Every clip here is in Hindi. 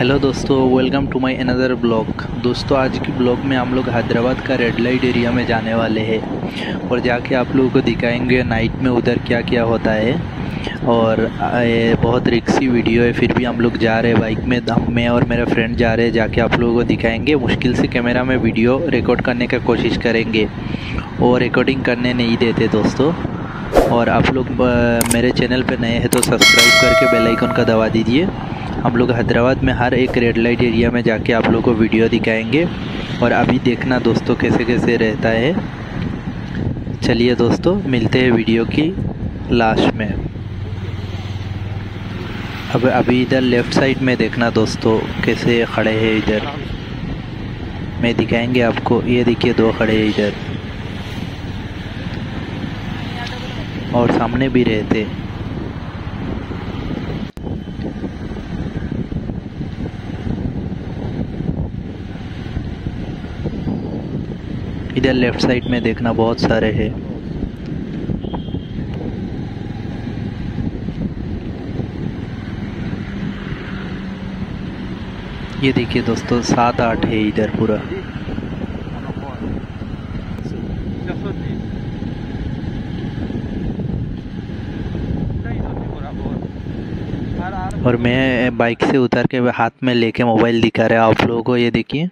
हेलो दोस्तों welcome to my another blog दोस्तों, आज की ब्लॉग में हम लोग हैदराबाद का रेड लाइट एरिया में जाने वाले हैं और जाके आप लोगों को दिखाएँगे नाइट में उधर क्या क्या होता है। और ये बहुत रिक्सी वीडियो है, फिर भी हम लोग जा रहे हैं बाइक में हम मैं और मेरा फ्रेंड जा रहे हैं, जाके आप लोगों को दिखाएँगे। मुश्किल से कैमरा में वीडियो रिकॉर्ड करने का कोशिश करेंगे। और रिकॉर्डिंग करने नहीं देते दोस्तों। और आप लोग मेरे चैनल पर नए हैं तो सब्सक्राइब करके बेल का दबा दीजिए। हम लोग हैदराबाद में हर एक रेड लाइट एरिया में जाके आप लोगों को वीडियो दिखाएँगे और अभी देखना दोस्तों कैसे कैसे रहता है। चलिए दोस्तों, मिलते हैं वीडियो की लास्ट में। अब अभी इधर लेफ़्ट साइड में देखना दोस्तों, कैसे खड़े हैं इधर। मैं दिखाएँगे आपको, ये देखिए दो खड़े हैं इधर। और सामने भी रहते। इधर लेफ़्ट साइड में देखना बहुत सारे है। ये देखिए दोस्तों, सात आठ है इधर पूरा। और मैं बाइक से उतर के हाथ में लेके मोबाइल दिखा रहा आप लोगों को ये देखिए।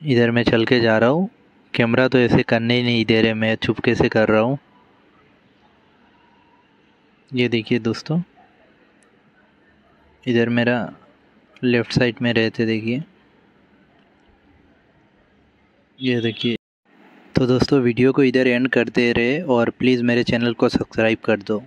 इधर मैं चल के जा रहा हूँ। कैमरा तो ऐसे करने ही नहीं दे रहे, मैं छुपके से कर रहा हूँ। ये देखिए दोस्तों, इधर मेरा लेफ़्ट साइड में रहते देखिए। ये देखिए तो दोस्तों वीडियो को इधर एंड करते रहे और प्लीज़ मेरे चैनल को सब्सक्राइब कर दो।